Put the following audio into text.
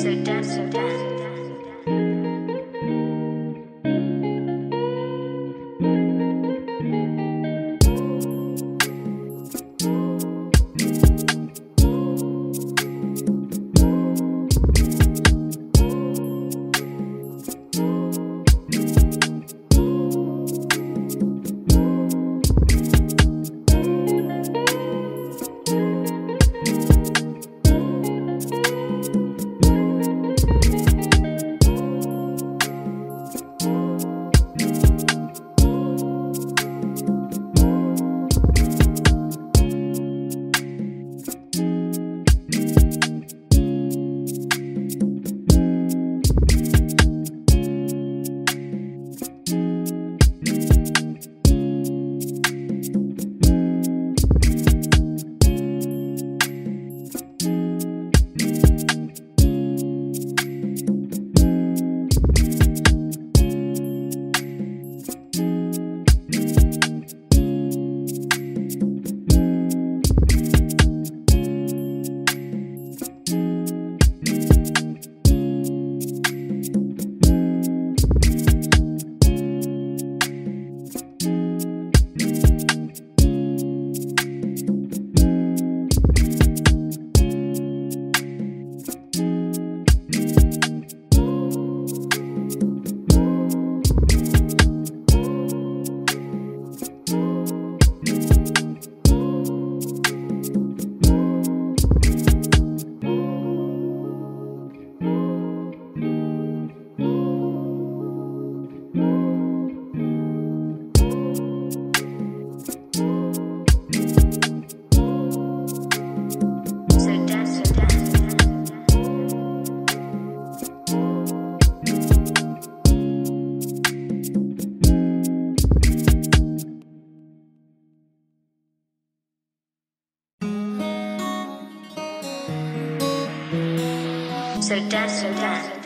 So dance, so dance. So dance, so dance.